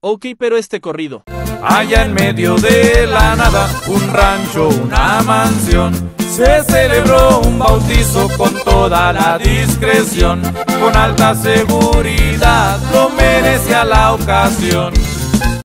Ok, pero este corrido. Allá en medio de la nada, un rancho, una mansión. Se celebró un bautizo con toda la discreción, con alta seguridad, lo merecía la ocasión.